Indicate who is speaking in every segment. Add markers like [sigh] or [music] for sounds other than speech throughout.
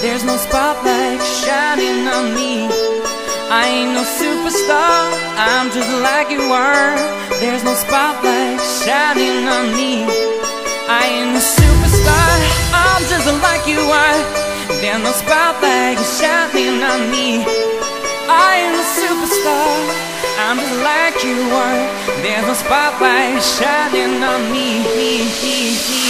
Speaker 1: There's no spotlight shining on me. I ain't no superstar. I'm just like you are. There's no spotlight shining on me. I ain't no superstar. I'm just like you are. There's no spotlight shining on me. I ain't a superstar. I'm just like you are. There's no spotlight shining on me. I [laughs]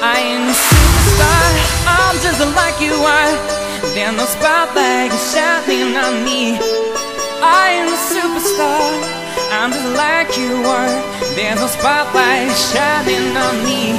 Speaker 1: I ain't a superstar, I'm just like you are. There's no spotlight shining on me. I ain't a superstar, I'm just like you are. There's no spotlight shining on me.